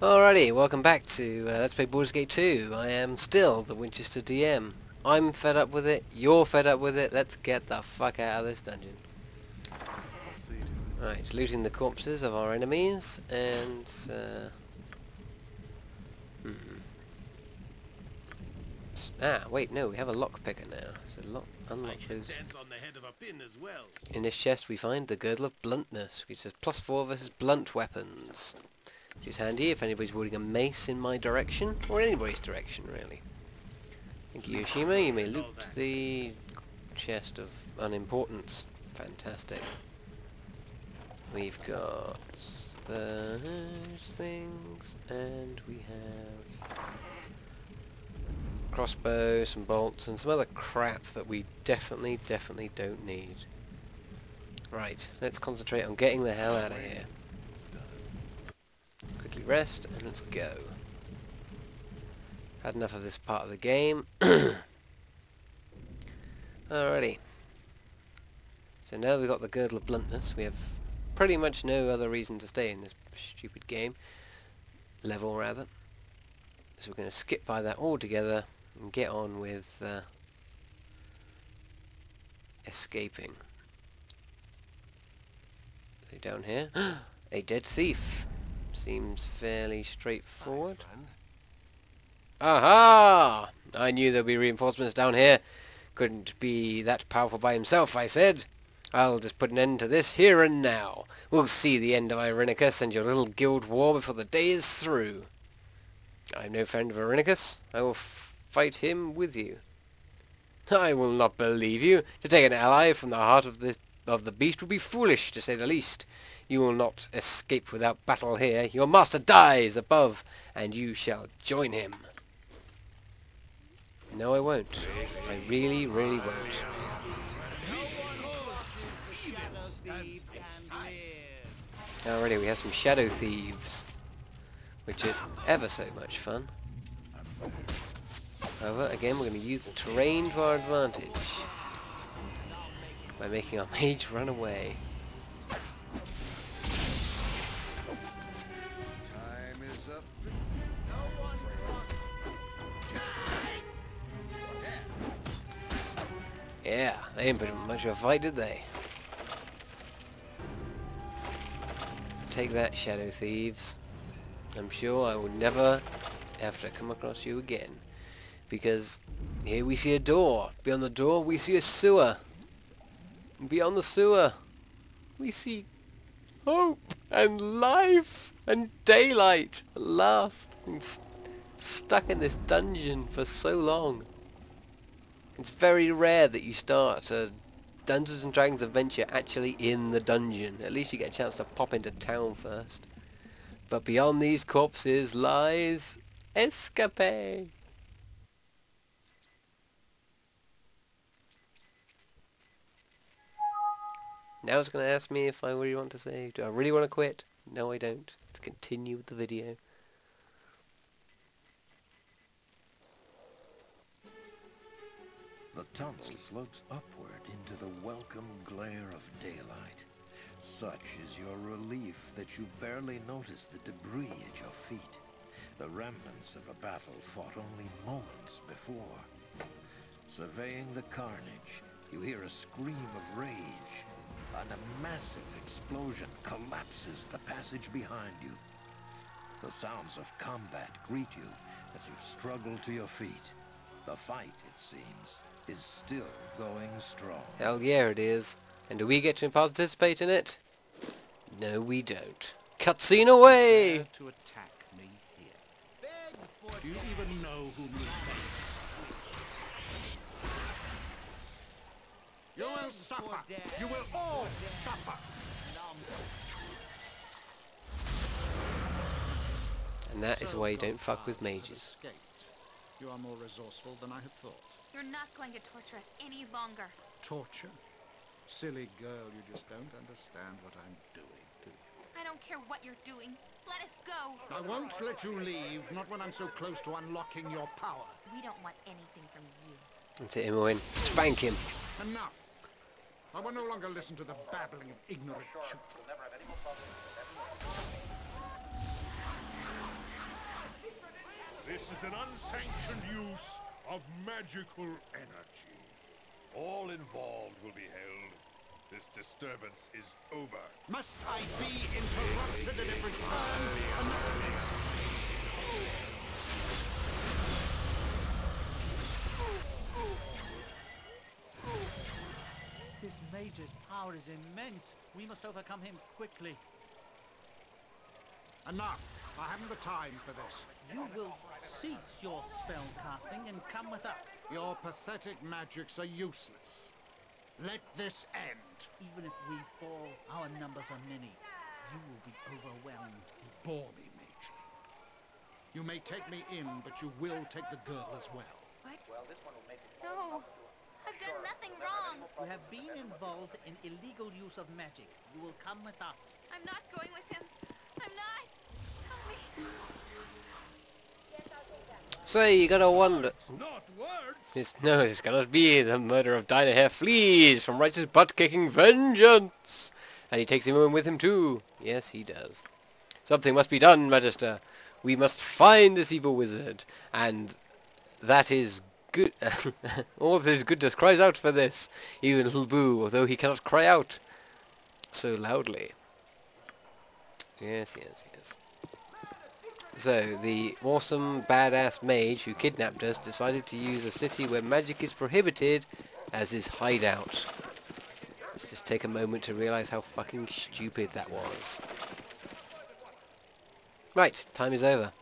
Alrighty, welcome back to uh, Let's Play Baldur's Gate 2. I am still the Winchester DM. I'm fed up with it, you're fed up with it, let's get the fuck out of this dungeon. Right, looting the corpses of our enemies, and... Uh, hmm. Ah, wait, no, we have a lock picker now. So lock, unlock those. dance on the head of a pin as well. In this chest we find the Girdle of Bluntness, which says plus four versus blunt weapons. Which is handy if anybody's wielding a mace in my direction, or anybody's direction really. Thank you Yoshimo, you may loot the chest of unimportance. Fantastic. We've got those things, and we have crossbows and bolts, and some other crap that we definitely, definitely don't need. Right, let's concentrate on getting the hell out of here. Rest, and let's go. Had enough of this part of the game. Alrighty. So now we've got the Girdle of Bluntness, we have pretty much no other reason to stay in this stupid game. Level, rather. So we're going to skip by that altogether and get on with uh, escaping. So down here, a dead thief. Seems fairly straightforward. Aha! I knew there'd be reinforcements down here. Couldn't be that powerful by himself, I said. I'll just put an end to this here and now. We'll see the end of Irenicus and your little guild war before the day is through. I'm no friend of Irenicus. I will f fight him with you. I will not believe you. To take an ally from the heart of the of the beast would be foolish, to say the least. You will not escape without battle here. Your master dies above, and you shall join him. No, I won't. I really, really won't. Already, we have some shadow thieves, which is ever so much fun. However, again, we're going to use the terrain to our advantage by making our mage run away. Time is up. Yeah, they didn't put much of a fight, did they? Take that, Shadow Thieves. I'm sure I will never have to come across you again. Because here we see a door. Beyond the door we see a sewer. Beyond the sewer we see hope and life and daylight at last. St stuck in this dungeon for so long. It's very rare that you start a Dungeons and Dragons adventure actually in the dungeon. At least you get a chance to pop into town first. But beyond these corpses lies escape. Now it's going to ask me if I really want to save. Do I really want to quit? No, I don't. Let's continue with the video. The tunnel slopes upward into the welcome glare of daylight. Such is your relief that you barely notice the debris at your feet. The remnants of a battle fought only moments before. Surveying the carnage, you hear a scream of rage. And a massive explosion collapses the passage behind you. The sounds of combat greet you as you struggle to your feet. The fight, it seems, is still going strong. Hell yeah it is. And do we get to participate in it? No we don't. Cutscene away! Dare to attack me here. Do you even know whom you You will suffer. You will all suffer. And that is why you don't fuck with mages. escaped. You are more resourceful than I had thought. You're not going to torture us any longer. Torture? Silly girl, you just don't understand what I'm doing, do you? I don't care what you're doing. Let us go. I won't let you leave, not when I'm so close to unlocking your power. We don't want anything from you. That's it, Imoen. Spank him. Enough! I will no longer listen to the babbling of ignorant children. This is an unsanctioned use of magical energy. All involved will be held. This disturbance is over. Must I be interrupted at every turn? This mage's power is immense. We must overcome him quickly. Enough. I haven't the time for this. You will cease your spell casting and come with us. Your pathetic magics are useless. Let this end. Even if we fall, our numbers are many. You will be overwhelmed. You bore me, Mage. You may take me in, but you will take the girl as well. What? No. I've done nothing wrong. You have been involved in illegal use of magic. You will come with us. I'm not going with him. I'm not. Help me. So you gotta wonder. Not words! It's, no, this gonna be the murder of Dinah Hare flees from righteous butt-kicking vengeance! And he takes him in with him too. Yes, he does. Something must be done, Magister. We must find this evil wizard. And that is good. All of his goodness cries out for this. Even little Boo, although he cannot cry out so loudly. Yes, yes, yes. So, the awesome, badass mage who kidnapped us decided to use a city where magic is prohibited as his hideout. Let's just take a moment to realise how fucking stupid that was. Right, time is over.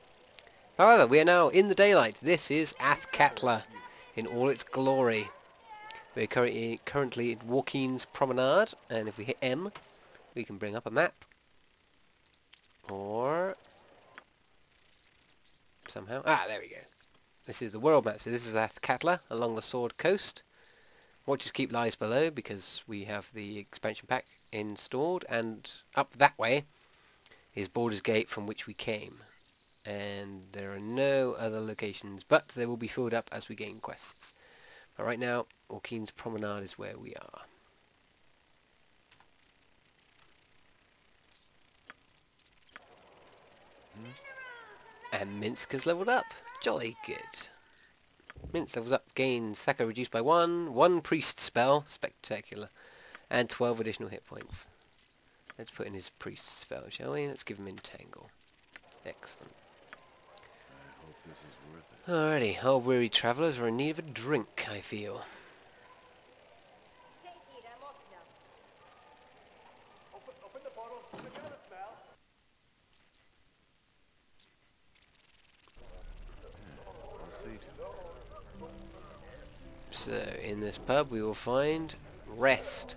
However, we are now in the daylight. This is Athkatla in all its glory. We're currently, currently at Waukeen's Promenade, and if we hit M, we can bring up a map. Or somehow. Ah, there we go. This is the world map. So this is Athkatla along the Sword Coast. Watchers Keep lies below because we have the expansion pack installed. And up that way is Baldur's Gate from which we came. And there are no other locations, but they will be filled up as we gain quests. But right now, Waukeen's Promenade is where we are. Hmm? And Minsk has leveled up. Jolly good. Minsk levels up, gains THAC0 reduced by one, one priest spell, spectacular, and 12 additional hit points. Let's put in his priest spell, shall we? Let's give him Entangle. Excellent. I hope this is worth it. Alrighty, our weary travellers are in need of a drink, I feel. So, in this pub we will find rest.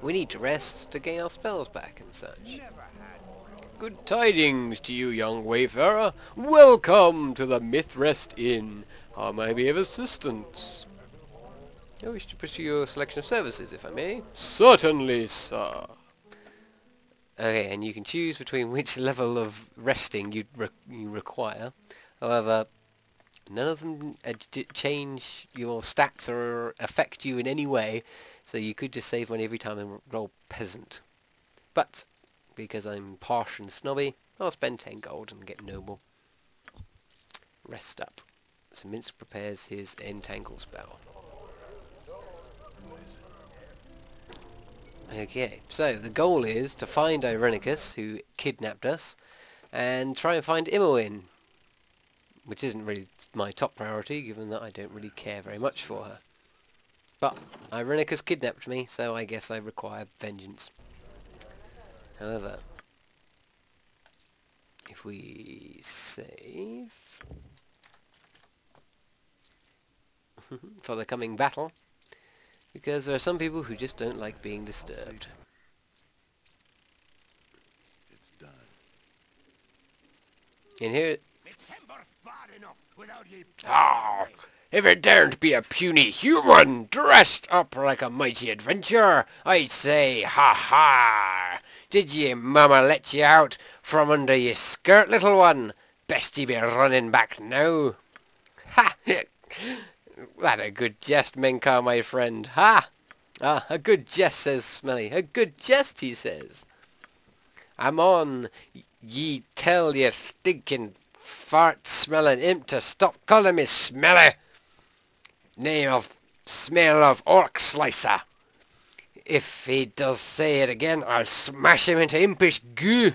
We need to rest to gain our spells back and such. Good tidings to you, young wayfarer. Welcome to the Mithrest Inn. How may I be of assistance? I wish to pursue your selection of services, if I may. Certainly, sir. Okay, and you can choose between which level of resting you re you require. However, none of them change your stats or affect you in any way, so you could just save money every time and roll peasant. But, because I'm posh and snobby, I'll spend 10 gold and get noble. Rest up. So Minsk prepares his entangle spell. Okay, so the goal is to find Irenicus, who kidnapped us, and try and find Imoen, which isn't really my top priority, given that I don't really care very much for her. But Irenicus kidnapped me, so I guess I require vengeance. However, if we save for the coming battle, because there are some people who just don't like being disturbed. It's done. And here, Timber's bad enough without ye Ah, if it daren't be a puny human dressed up like a mighty adventurer, I'd say, ha ha! Did ye mama let ye out from under ye skirt, little one? Best ye be running back now. Ha! that a good jest, Menkar, my friend. Ha! Ah, a good jest, says Smelly. A good jest, he says. I'm on, ye tell ye stinking fart smelling imp to stop calling me smelly. Name of smell of orc slicer. If he does say it again, I'll smash him into impish goo.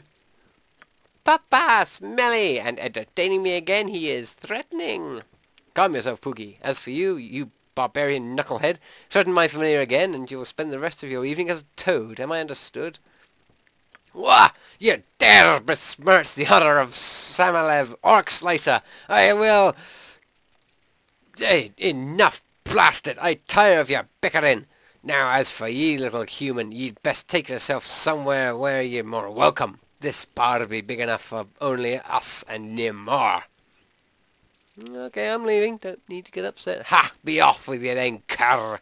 Papa, smelly, and entertaining me again, he is threatening. Calm yourself, Pookie. As for you, you barbarian knucklehead, threaten my familiar again, and you will spend the rest of your evening as a toad. Am I understood? Wah! You dare besmirch the honor of Samalev Orc Slicer! I will... Hey, enough, blast it! I tire of your bickering! Now, as for ye, little human, ye'd best take yourself somewhere where ye're more welcome. This bar'll be big enough for only us and no more. Okay, I'm leaving. Don't need to get upset. Ha! Be off with you then, cur!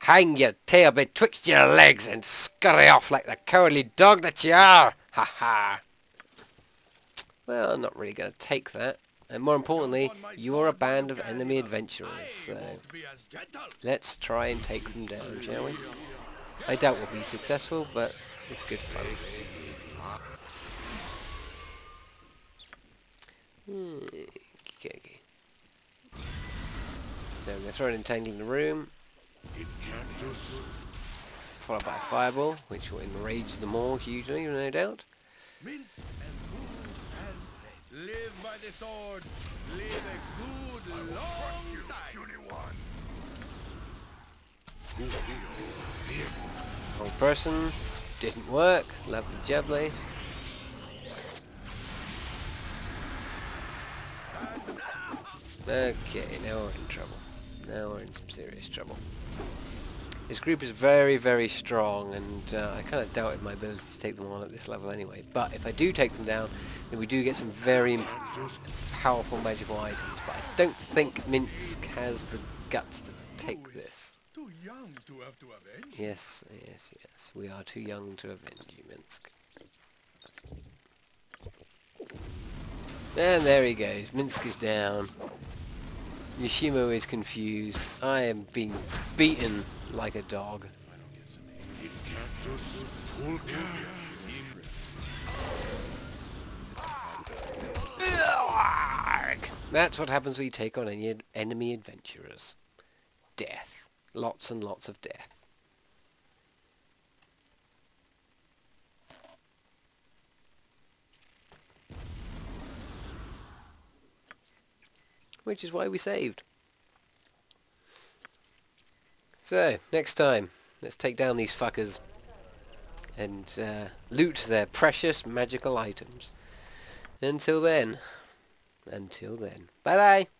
Hang your tail betwixt your legs and scurry off like the cowardly dog that you are! Ha ha! Well, I'm not really going to take that. And more importantly, you're a band of enemy adventurers, so let's try and take them down, shall we? I doubt we'll be successful, but it's good fun. Hmm. So we're going to throw an entangle in the room, followed by a fireball, which will enrage them all hugely, no doubt. Live by the sword. Live a good long time. Wrong person, didn't work, lovely jubbly. Okay, now we're in trouble. Now we're in some serious trouble. This group is very, very strong, and uh, I kind of doubted my ability to take them on at this level anyway. But if I do take them down, then we do get some very powerful magical items. But I don't think Minsk has the guts to take this. Yes, yes, yes. We are too young to avenge you, Minsk. And there he goes. Minsk is down. Yoshimo is confused. I am being beaten like a dog. That's what happens when you take on any enemy adventurers. Death. Lots and lots of death. Which is why we saved. So, next time, let's take down these fuckers and uh, loot their precious magical items. Until then, until then, bye bye!